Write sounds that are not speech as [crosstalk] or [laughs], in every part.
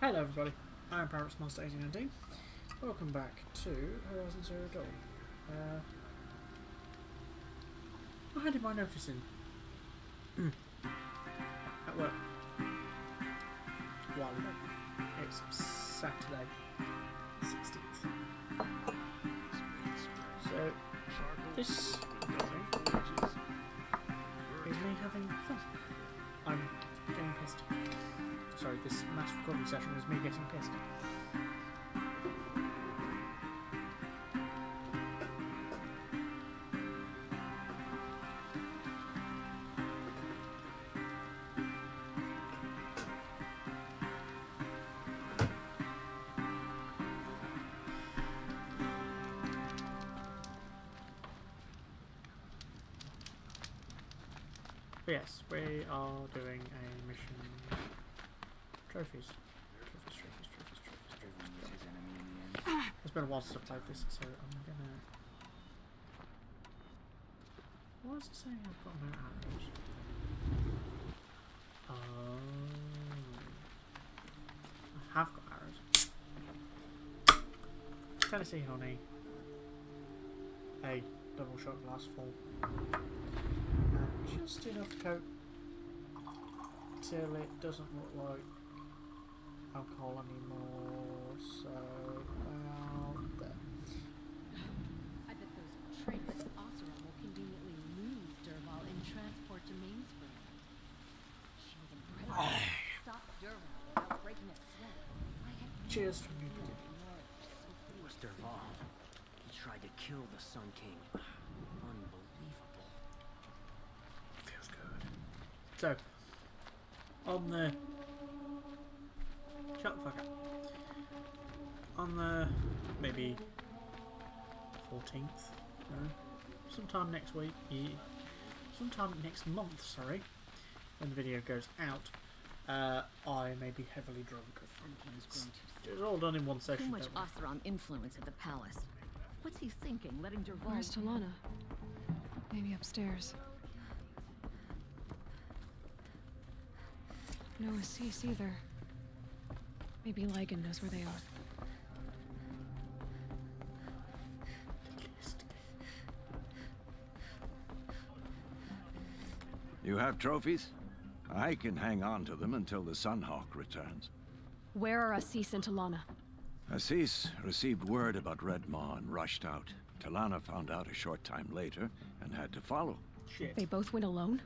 Hello everybody, I am Paradox Master 1819. Welcome back to Horizon Zero Dawn. Uh, I handed my notice in. [clears throat] At work. While ago. It's Saturday, 16th. So, this is me having fun. Sorry, this mass recording session is me getting pissed. Trophies. Trophies, trophies, trophies, trophies, trophies. trophies. It's ah! been a while since I've played this, so I'm gonna. Why is it saying I've got no arrows? Oh. I have got arrows. Tennessee honey. A double shot glass full. And uh, just enough coat till it doesn't look like alcohol anymore. So about there. I bet those traitors Oseram will conveniently lose Dervahl in transport to Mainspring. She was incredible. Stop Dervahl without breaking a sweat. I had Cheers from you. It was Dervahl. He tried to kill the Sun King. Unbelievable. Feels good. So, on the. Shut the fuck up. On the. maybe. 14th? No? Sometime next week. Yeah. Sometime next month, sorry. When the video goes out. Uh, I may be heavily drunk. It's, it's all done in one too much don't worry. Oseram influence at the palace. What's he thinking, letting Dervahl... Where's Talanah? Maybe upstairs. No Ahsis either. Maybe Lygan knows where they are. You have trophies? I can hang on to them until the Sunhawk returns. Where are Ahsis and Talanah? Ahsis received word about Red Maw and rushed out. Talanah found out a short time later and had to follow. Shit. They both went alone?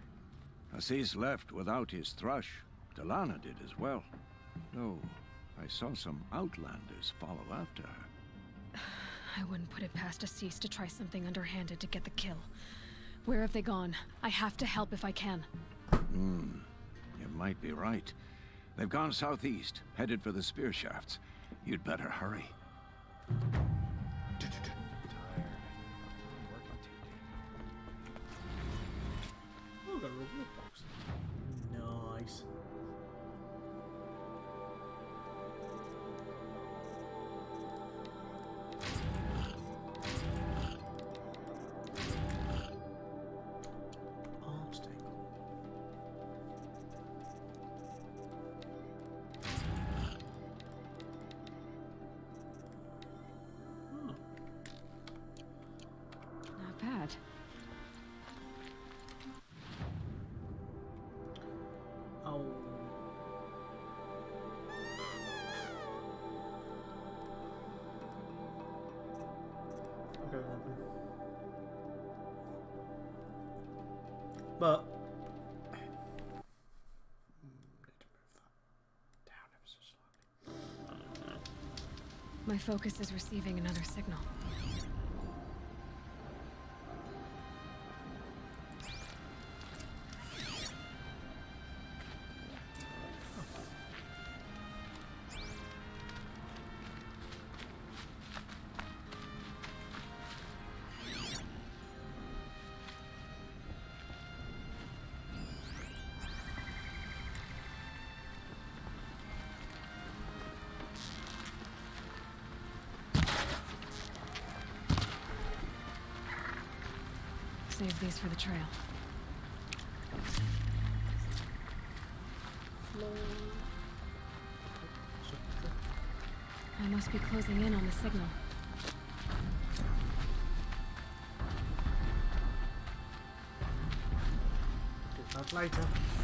Ahsis left without his thrush. Talanah did as well. No, I saw some outlanders follow after her. [sighs] I wouldn't put it past Ahsis to try something underhanded to get the kill. Where have they gone? I have to help if I can. Hmm, you might be right. They've gone southeast, headed for the spear shafts. You'd better hurry. Focus is receiving another signal. Save these for the trail. I must be closing in on the signal. Do that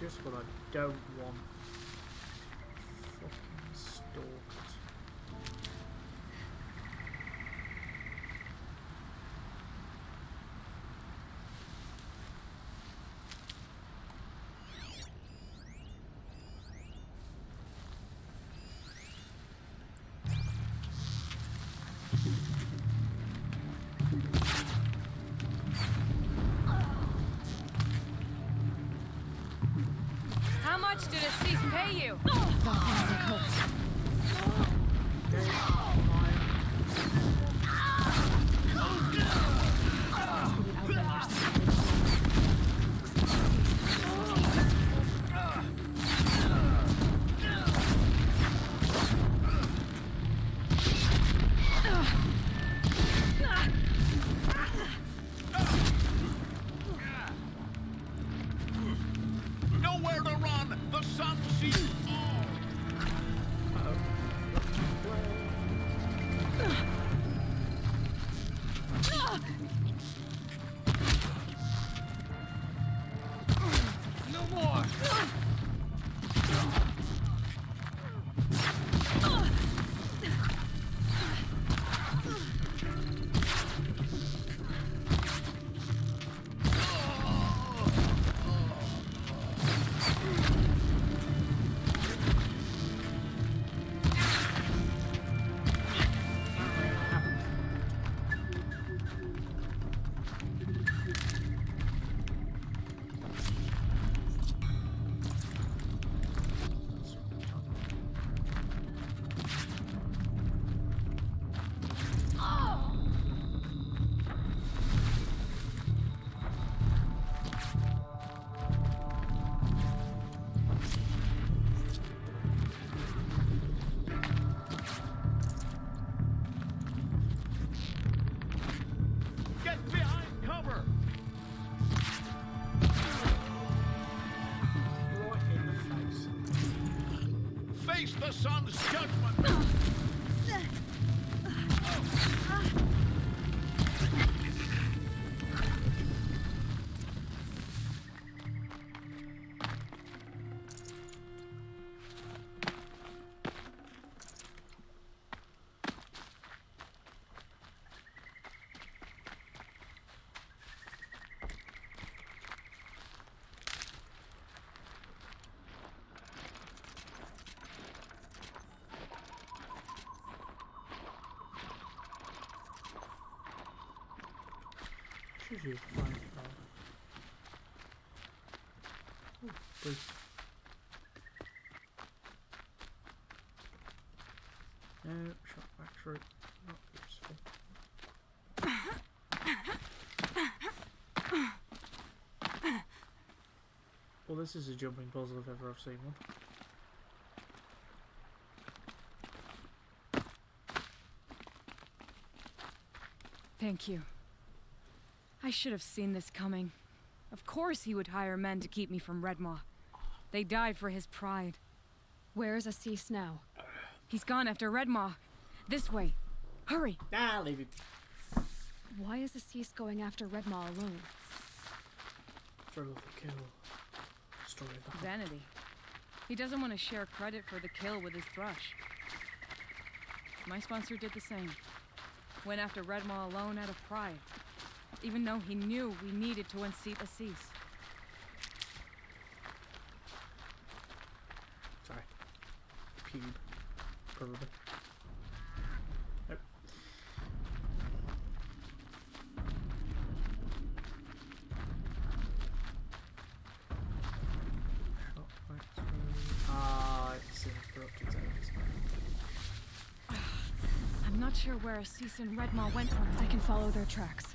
Just what I don't want. The sun sees Should. Oh. No, shot. Not useful. Well, this is a jumping puzzle if ever I've seen one. Thank you. I should have seen this coming. Of course he would hire men to keep me from Redmaw. They died for his pride. Where is Ahsis now? He's gone after Redmaw. This way. Hurry! Nah, leave it. Why is Ahsis going after Redmaw alone? Thrill of the kill. Story of the hunt. Vanity. He doesn't want to share credit for the kill with his thrush. My sponsor did the same. Went after Redmaw alone out of pride. Even though he knew we needed to unseat Ahsis. Sorry. Pube. Probably. Nope. Shot back through. Ah, it's in corrupted zones. I'm not sure where Ahsis and Redmaw went from. I can follow their tracks.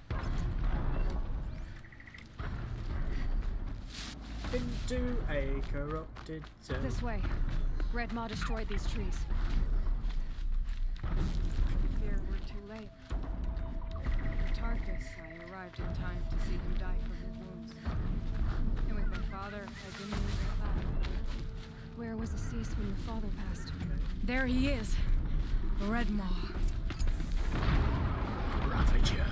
Into a corrupted zone. This way. Redmaw destroyed these trees. Fear we're too late. With Tarkus, I arrived in time to see him die from his wounds. And with my father, I didn't even get that. Where was Ahsis when your father passed? There he is. Redmaw. Ravager.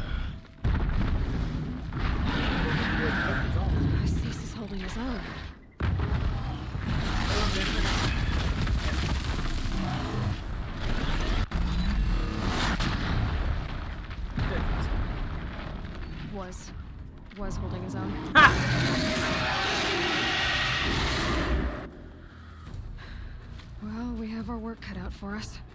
Cut out for us.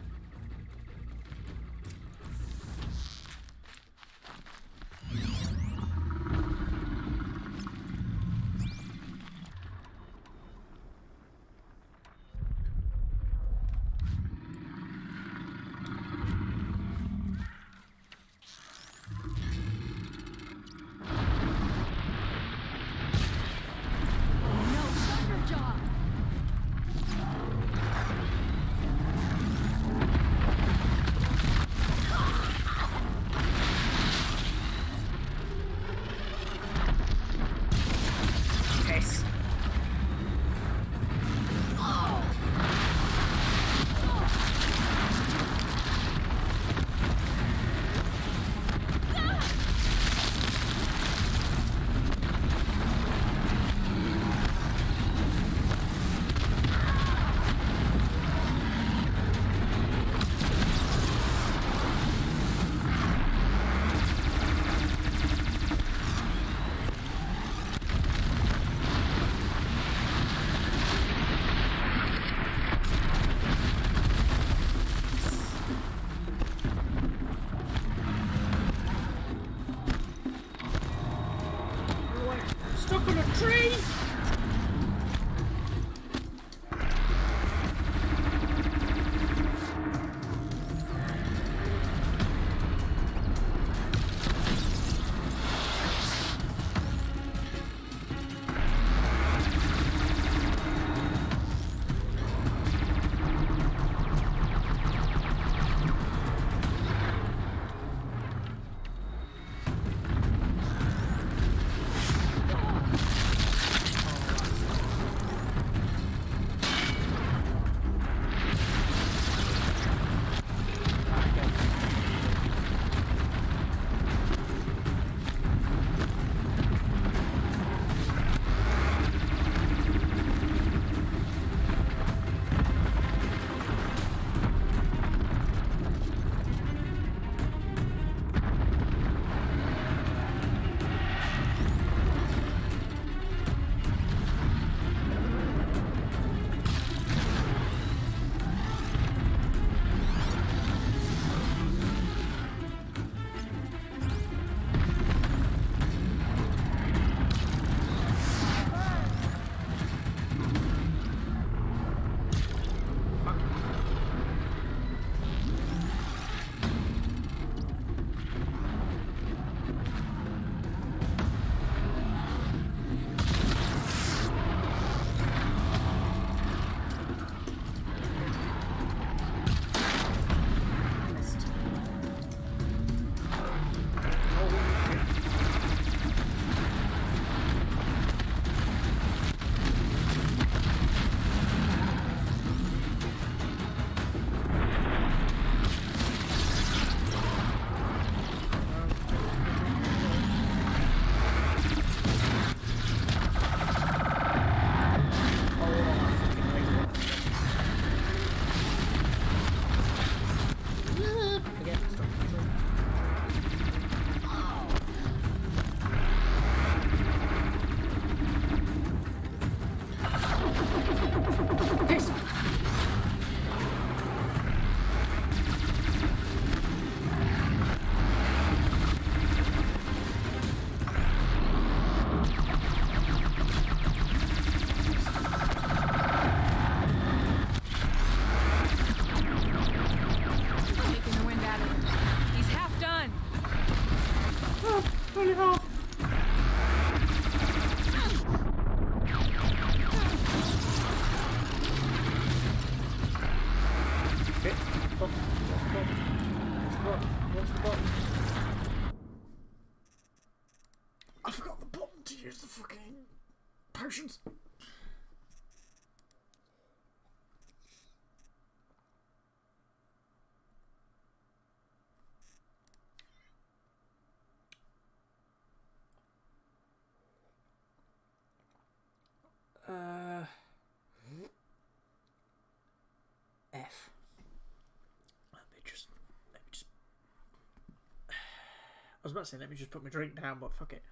Was about to say let me just put my drink down, but fuck it.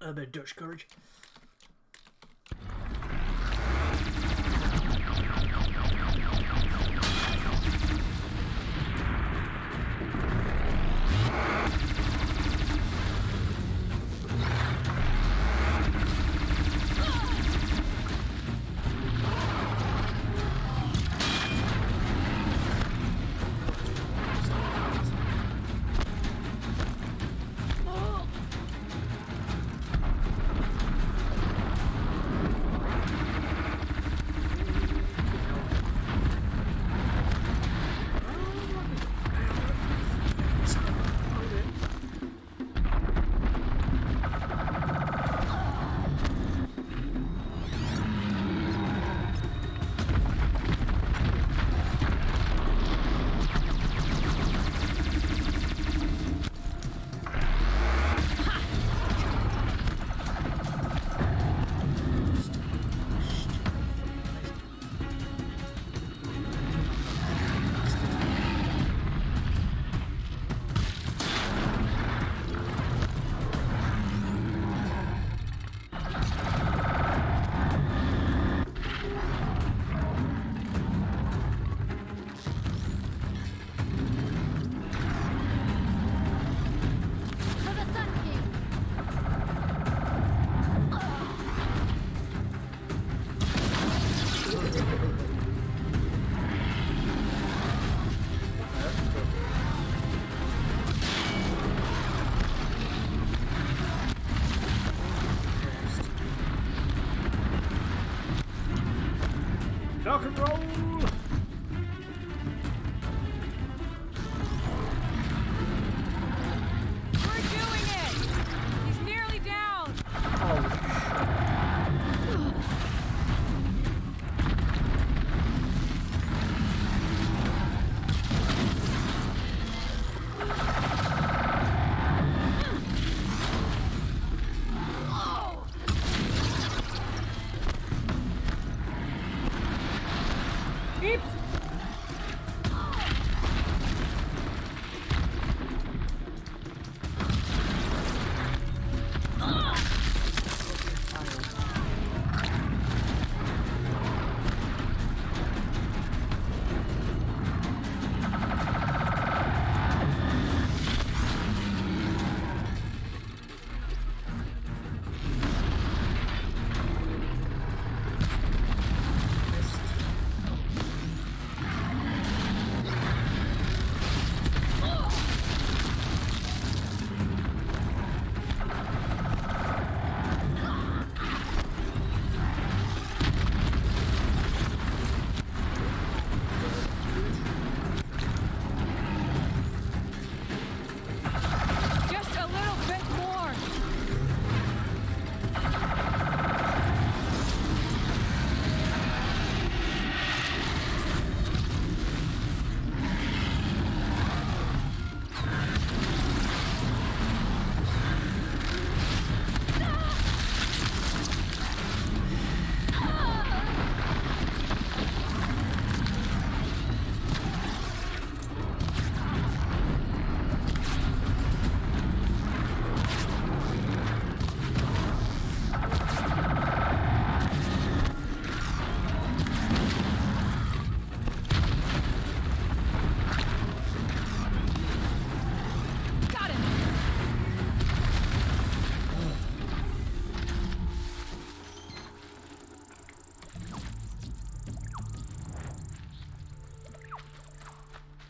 A bit of Dutch courage.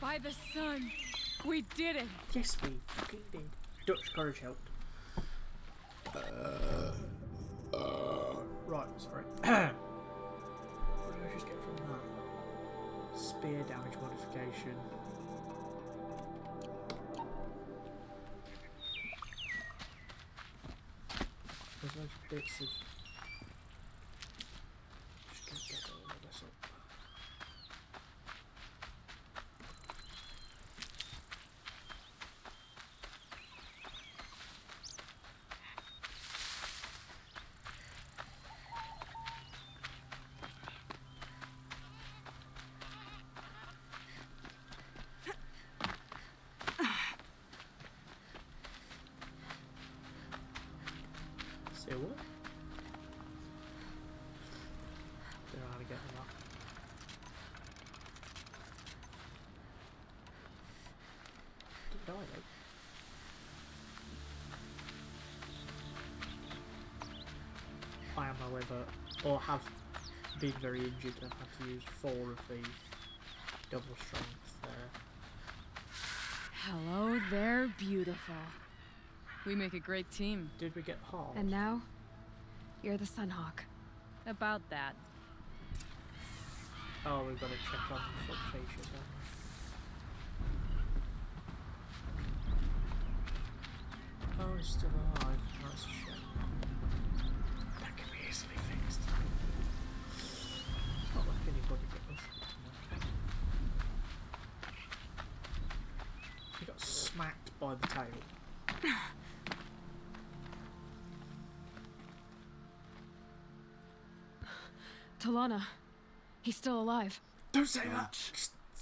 By the sun. We did it. Yes, we fucking did. Dutch courage helped. Uh, uh, right, sorry. [clears throat] what did I just get from that? Spear damage modification. There's those bits of. However, or have been very injured and have to use four of the double strength there. Hello there, beautiful. We make a great team. Did we get hard? And now, you're the Sunhawk. About that. Oh, we've got to check on the foot features, haven't we? Oh, it's still alive. That's a shame. That can be easily fixed. Not like anybody but us. He got smacked by the tail. [sighs] Talanah. He's still alive. Don't say that!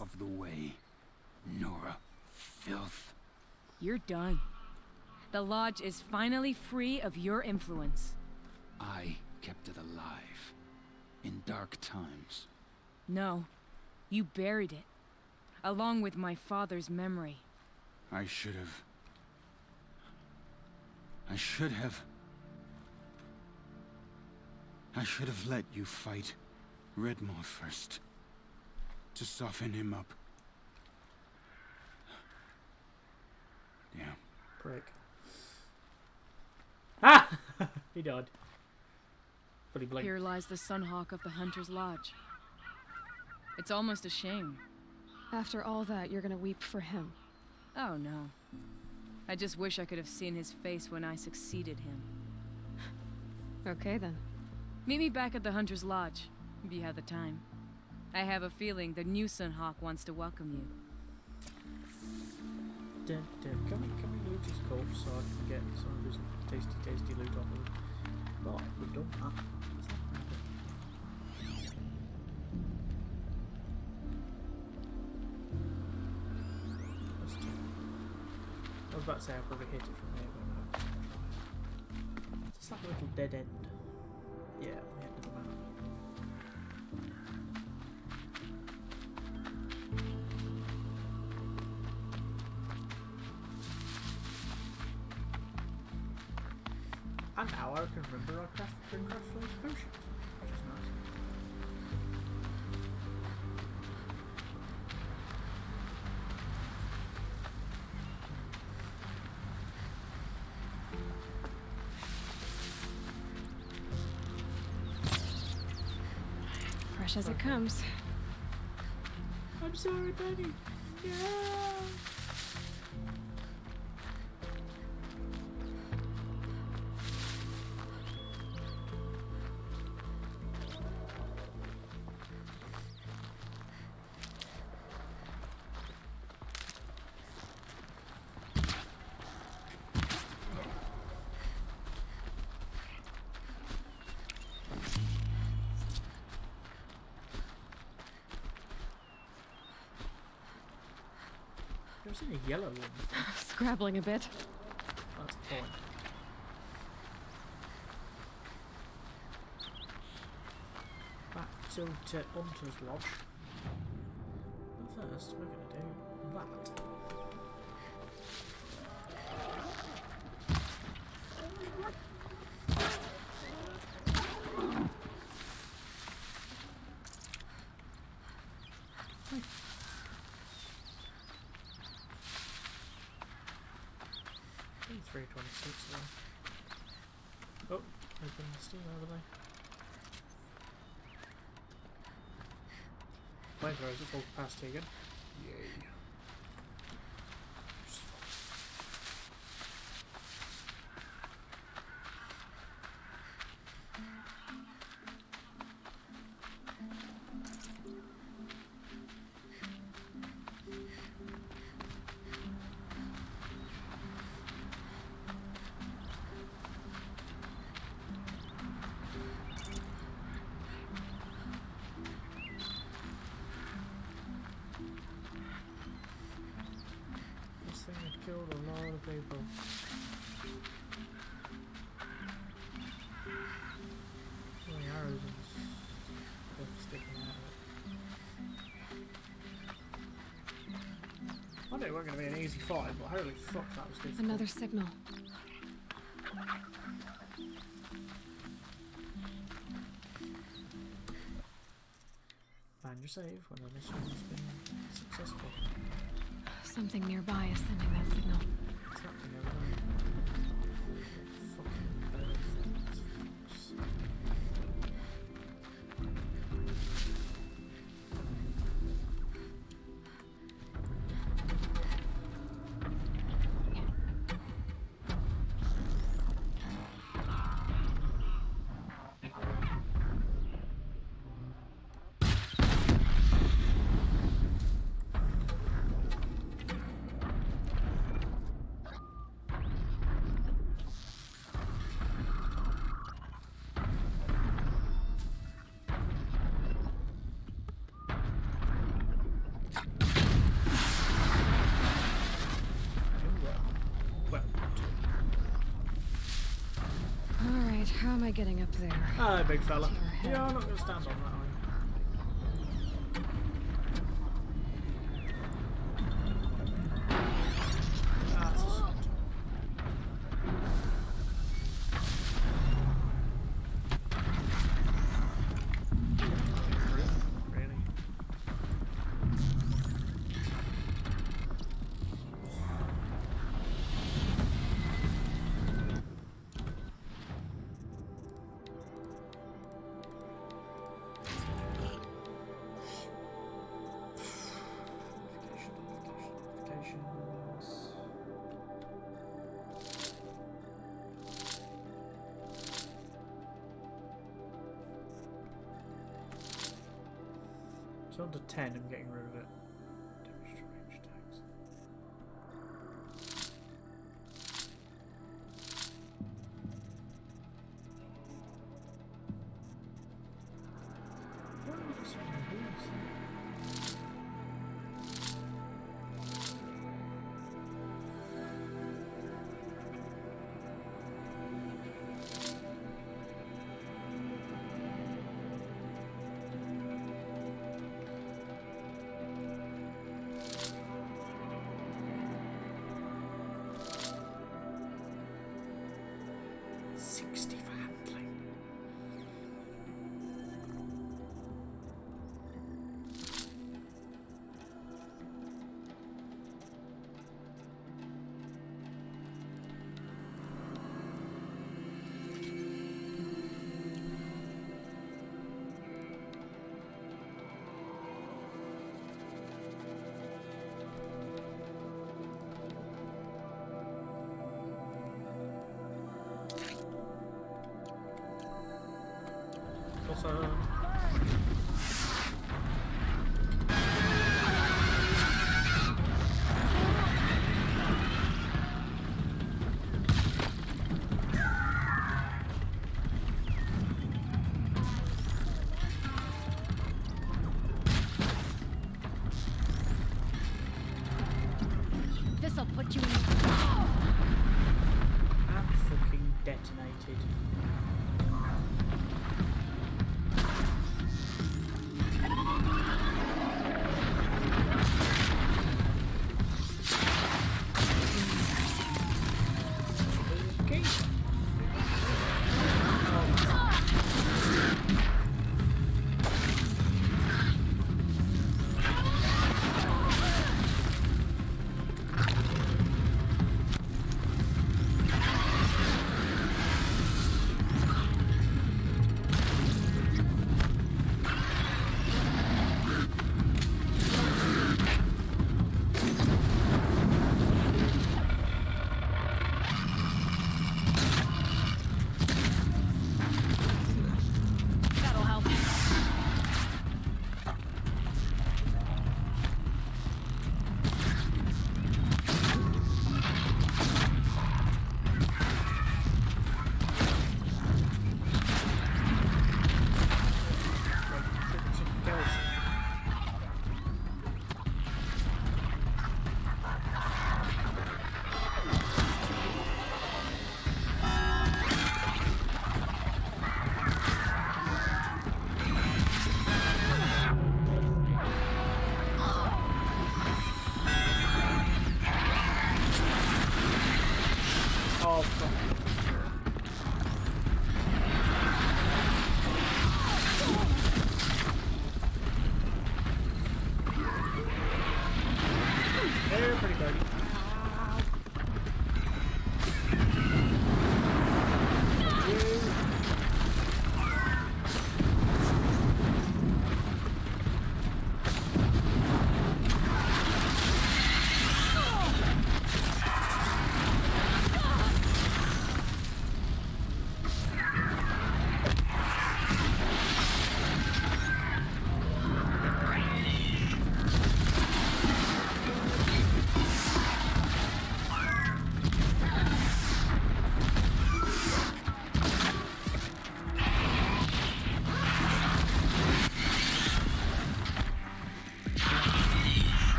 of the way, Nora. Filth. You're done. The Lodge is finally free of your influence. I kept it alive. In dark times. No, you buried it. Along with my father's memory. I should have. I should have. I should have let you fight Redmaw first. To soften him up. Yeah. Prick. Ah! [laughs] he died. But he blinked. Here lies the Sunhawk of the Hunter's Lodge. It's almost a shame. After all that, you're gonna weep for him. Oh no. I just wish I could have seen his face when I succeeded him. Okay then. Meet me back at the Hunter's Lodge, if you have the time. I have a feeling the new Sunhawk wants to welcome you. Dun, dun. Can we, can we loot his corpse so I can get some of his tasty, tasty loot off of him? Right, we've done that. Was about to say I'll probably hit it from here, but no. It's like a little dead end. Yeah, Fresh as it comes. I'm sorry, Benny. No. I've seen a yellow one. [laughs] Scrabbling a bit. That's the. Back to, to Hunter's Lodge. Flamethrowers at killed a lot of people. How many arrows and stuff sticking out of it? I knew it wasn't going to be an easy fight, but holy fuck, that was difficult. Another signal. Find your save when the mission has been successful. Something nearby is sending that signal. I getting up there? Hi, big fella. To your head. Yeah, I'm not to stand on that So under 10, I'm getting rid of it. Also,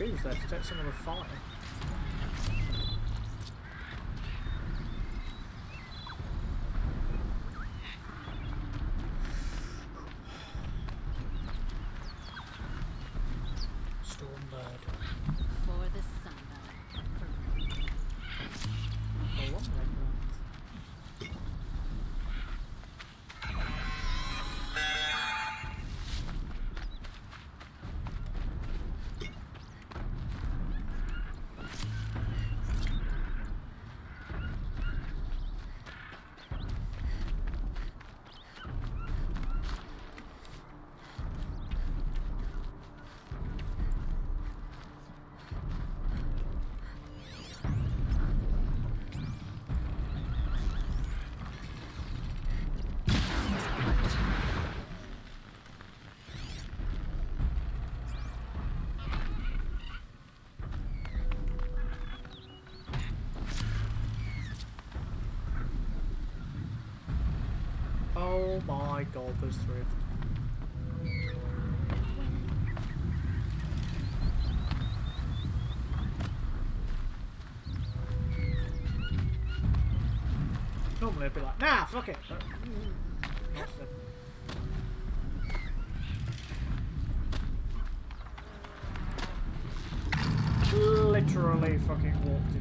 trees there to take some of the fire. My god, there's three. Normally I'd be like, nah, fuck it. Literally fucking walked into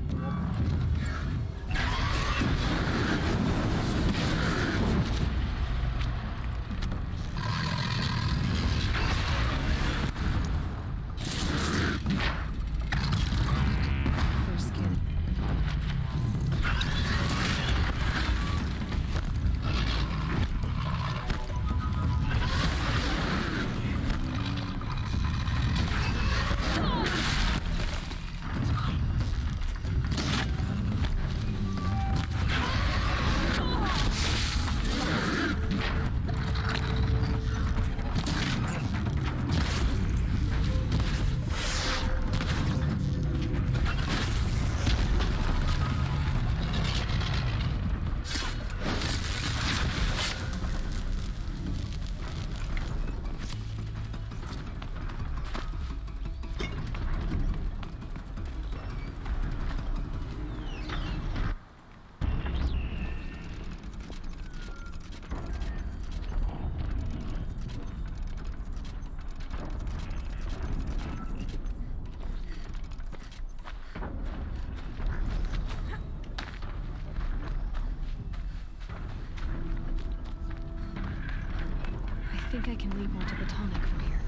think I can lead one to the tonic from here.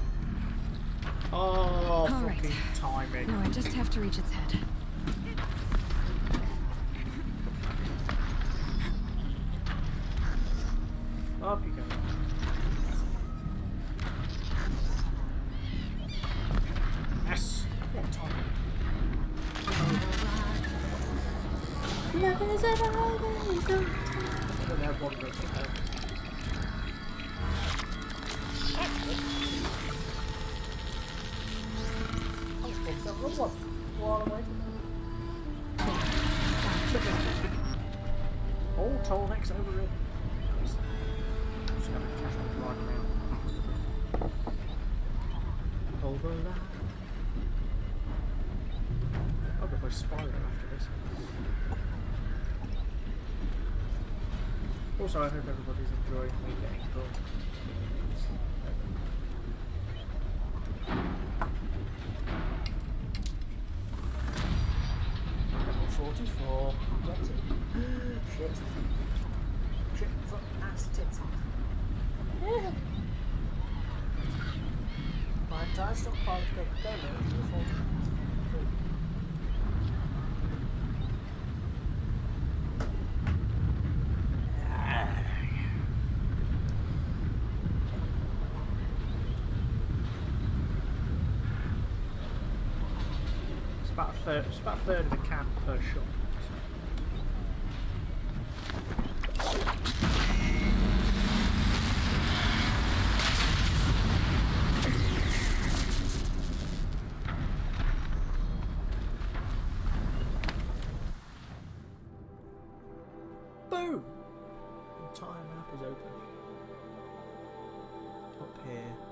Oh, All right. fucking timing. No, I just have to reach its head. Up you go. Yes. What timing? Love is a rolling All Tallneck's over it. Over that. I'll go play Spyro after this. Also, I hope everybody's enjoying me getting drunk. Level 44. Get it. Shit. Shit, foot, ass, tits. Yeah. My entire stockpile of Coca-Cola is before. It's about a third. It's about a third of a can per shot. Boom! Entire map is open. Up here.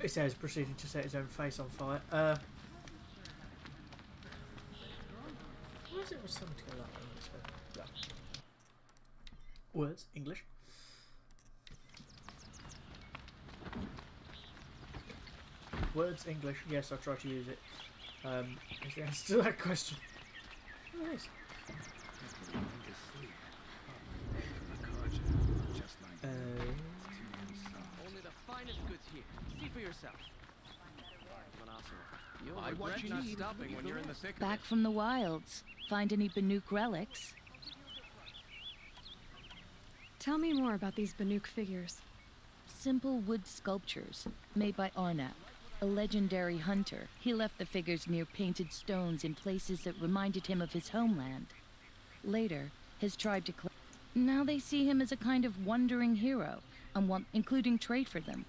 It says proceeding to set his own face on fire. Uh, why is it with something go that way? This? Yeah. Words, English. Words, English. Yes, I try to use it. Um, is the answer to that question? Oh, yes. Uh, Only the finest goods here. See for yourself. You'll I regret you not need. stopping when you're in the thick of Back it. from the wilds. Find any Banuk relics? Tell me more about these Banuk figures. Simple wood sculptures made by Arnap, a legendary hunter. He left the figures near painted stones in places that reminded him of his homeland. Later, his tribe declared. Now they see him as a kind of wandering hero and want including trade for them.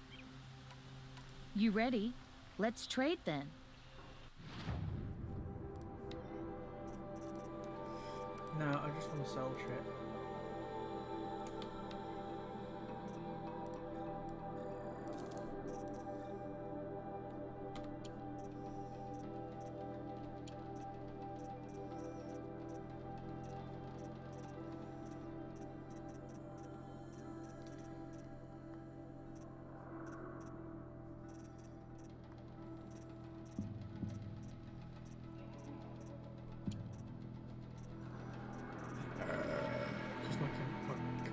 You ready? Let's trade then. no, I just want to sell shit.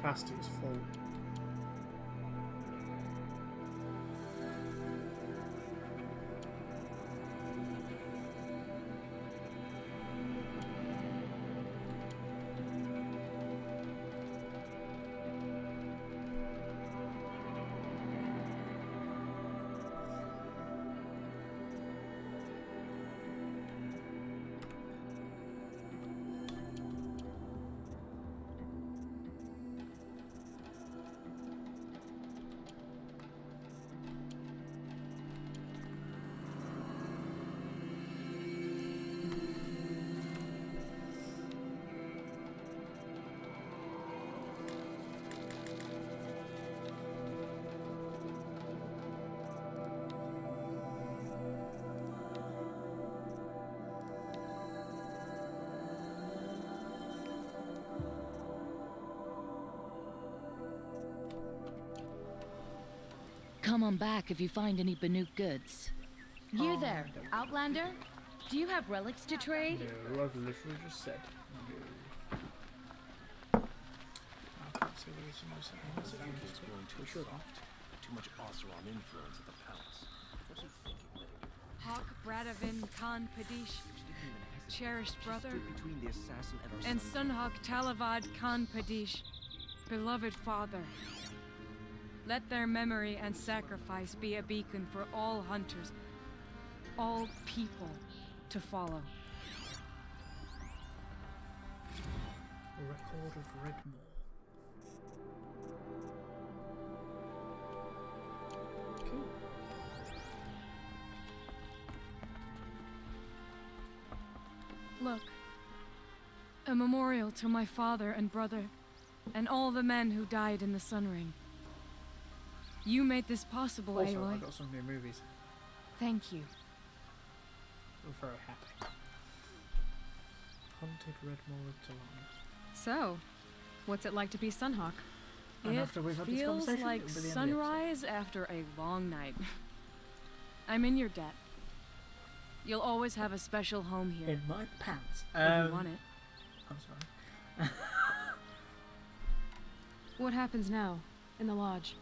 Capacity is full. Come on back if you find any Banuk goods. You Oh, there. Outlander? Do you have relics to trade? No, I've literally just said no. I can't see whether somebody sent me a message. Think he's going too soft. Too much Oseram influence at the palace. What's he thinking? Hawk Bradavin Khan Padish, cherished brother, Between the assassin and and. Sunhawk Talavad Khan Padish, beloved father. Let their memory and sacrifice be a beacon for all hunters, all people to follow. Record of Redmaw. Cool. Look, a memorial to my father and brother, and all the men who died in the Sun Ring. You made this possible, Also, I got some new movies. Thank you. We're very happy. Haunted Redmaw of Talanah. So, what's it like to be Sunhawk? And it after we've had this feels conversation, like it'll be the end of sunrise after a long night. I'm in your debt. You'll always have a special home here In my pants. if Um, you want it. I'm sorry. What happens now, in the lodge?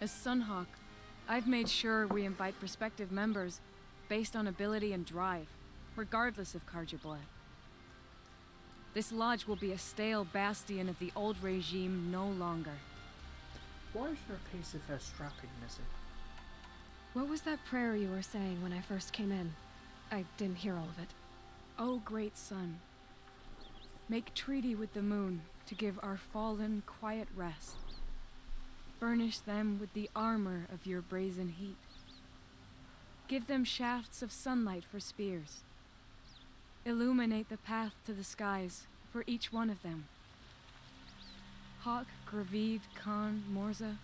As Sunhawk, I've made sure we invite prospective members based on ability and drive, regardless of Carja blood. This lodge will be a stale bastion of the old regime no longer. Why is there a piece of her strapping missing? What was that prayer you were saying when I first came in? I didn't hear all of it. O great sun, make treaty with the moon to give our fallen quiet rest. Furnish them with the armor of your brazen heat. Give them shafts of sunlight for spears. Illuminate the path to the skies for each one of them. Hawk Gravid Khan Morza,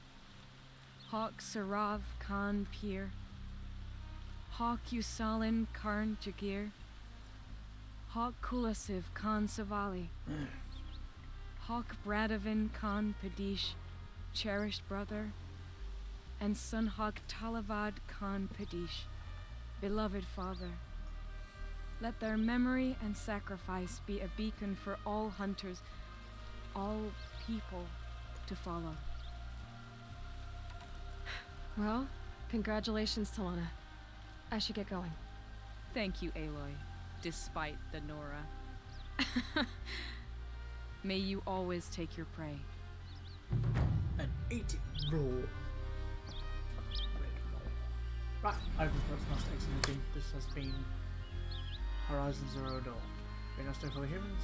Hawk Sarav Khan Pir, Hawk Usalin Karn Jagir, Hawk Kulasiv Khan Savali, hmm. Hawk Bradavin Khan Padish, cherished brother, and Sunhawk Talavad Khan Padish, beloved father. Let their memory and sacrifice be a beacon for all hunters, all people to follow. Well, congratulations, Talanah. I should get going. Thank you, Aloy, despite the Nora. [laughs] May you always take your prey. And eat it raw. Right, I've been Master X This has been Horizon Zero Dawn. Been us for the humans.